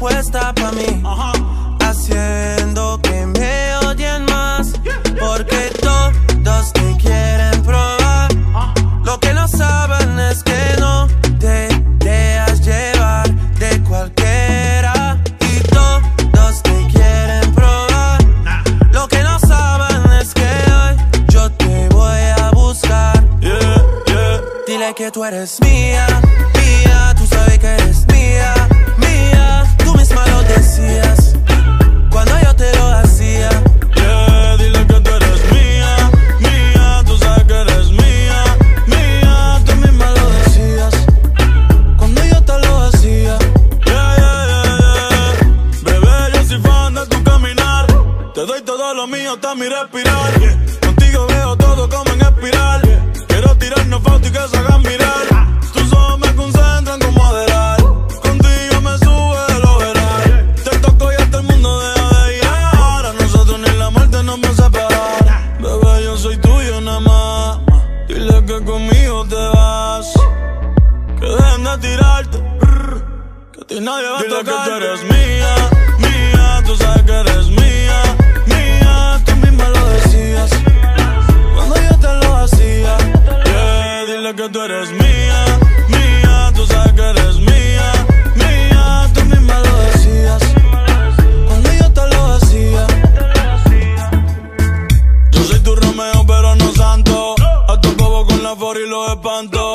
puesta pa' mí, haciendo que me odien más, porque todos te quieren probar. Lo que no saben es que no te dejas llevar de cualquiera y todos te quieren probar. Lo que no saben es que hoy yo te voy a buscar. Yeah, yeah. Dile que tú eres mía, mía, lo mío hasta mi respirar. Contigo veo todo como en espiral, quiero tirarnos fotos y que se hagan mirar. Tus ojos me concentran como adelar, contigo me sube el overall. Te toco y hasta el mundo deja de ir. Ahora nosotros ni la muerte nos va a separar. Bebé, yo soy tuyo nada más. Dile que conmigo te vas. Que dejen de tirarte. brr, Que a ti nadie va Dile a que tocar. tú eres mía, mía. Tú sabes que eres eres mía, mía. Tú sabes que eres mía, mía. Tú misma lo decías. Cuando yo te lo hacía. Yo soy tu Romeo, pero no santo. A tu bobo con la for y los espanto.